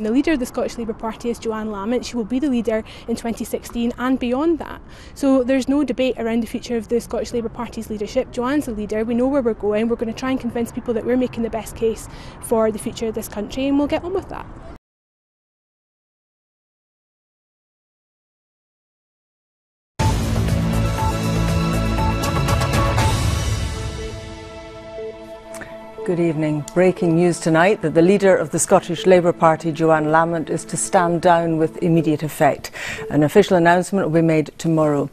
The leader of the Scottish Labour Party is Johann Lamont. She will be the leader in 2016 and beyond that. So there's no debate around the future of the Scottish Labour Party's leadership. Johann's the leader. We know where we're going. We're going to try and convince people that we're making the best case for the future of this country, and we'll get on with that. Good evening. Breaking news tonight that the leader of the Scottish Labour Party, Johann Lamont, is to stand down with immediate effect. An official announcement will be made tomorrow.